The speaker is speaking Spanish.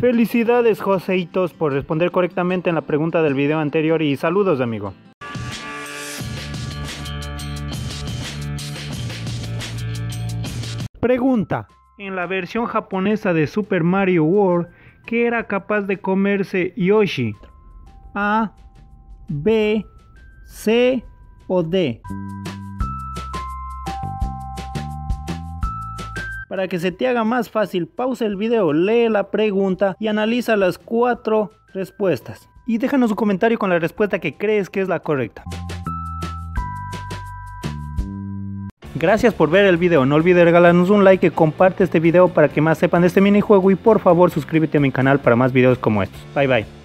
Felicidades Joseitos por responder correctamente en la pregunta del video anterior y saludos amigo. Pregunta. En la versión japonesa de Super Mario World, ¿qué era capaz de comerse Yoshi? A, B, C o D. Para que se te haga más fácil, pausa el video, lee la pregunta y analiza las cuatro respuestas. Y déjanos un comentario con la respuesta que crees que es la correcta. Gracias por ver el video, no olvides regalarnos un like y comparte este video para que más sepan de este minijuego y por favor suscríbete a mi canal para más videos como estos. Bye bye.